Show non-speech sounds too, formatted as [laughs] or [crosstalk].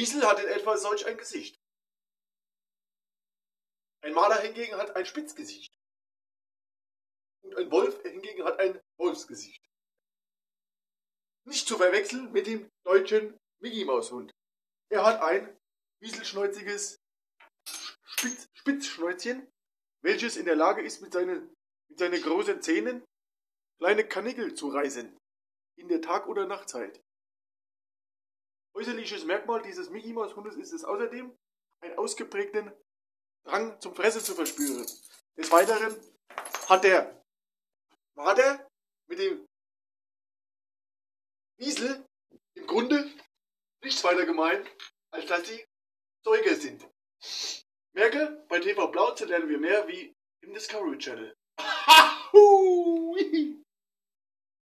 Wiesel hat in etwa solch ein Gesicht. Ein Marder hingegen hat ein Spitzgesicht. Und ein Wolf hingegen hat ein Wolfsgesicht. Nicht zu verwechseln mit dem deutschen Mickey Maus Hund. Er hat ein wieselschnäuziges Spitz, Spitzschnäuzchen, welches in der Lage ist, mit seinen, mit seinen großen Zähnen kleine Kanickel zu reißen. In der Tag- oder Nachtzeit. Äußerliches Merkmal dieses Mickey Maus Hundes ist es außerdem, einen ausgeprägten Drang zum Fressen zu verspüren. Des Weiteren hat der Marder mit dem Wiesel im Grunde nichts weiter gemeint, als dass sie Zeuge sind. Merke, bei TV Blau lernen wir mehr wie im Discovery Channel. [laughs]